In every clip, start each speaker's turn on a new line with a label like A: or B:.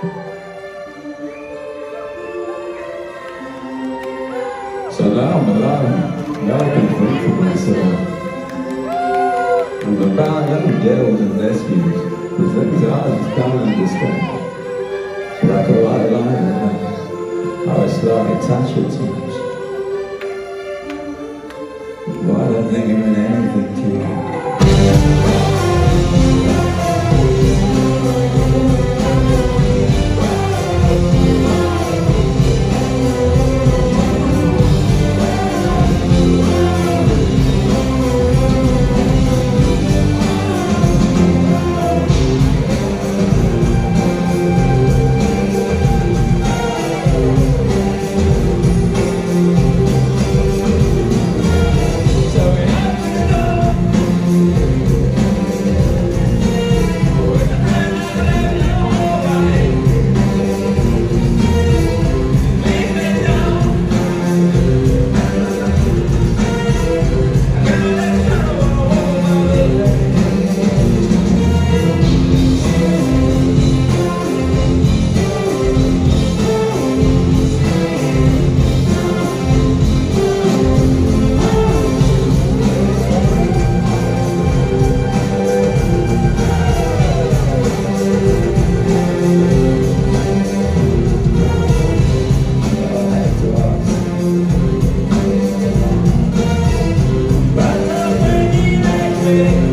A: So now, now, now I can think for myself. And the power of devils and lesbians, the things I just don't understand. But I could lie lying and I was slightly touched with times. Why don't they give an 때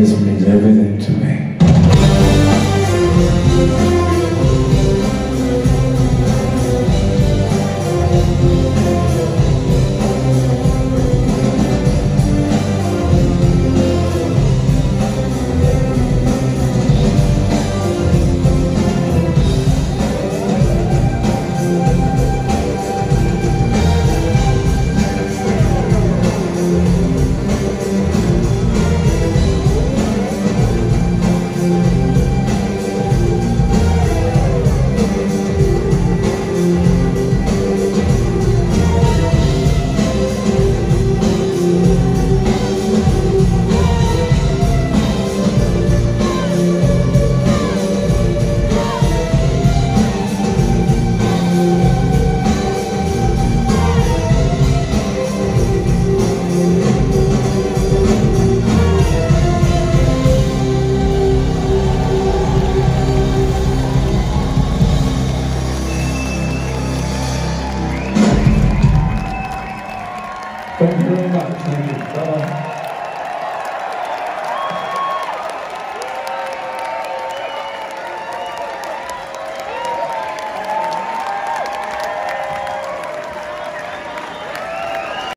A: this means everything to me. Thank you